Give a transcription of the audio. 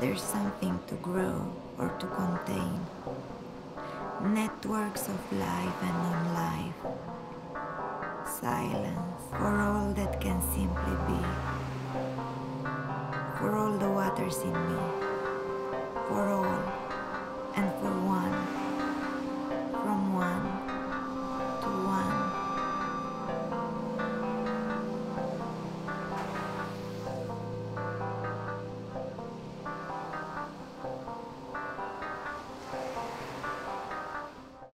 there's something to grow or to contain. Networks of life and non-life. Silence for all that can simply be. For all the waters in me.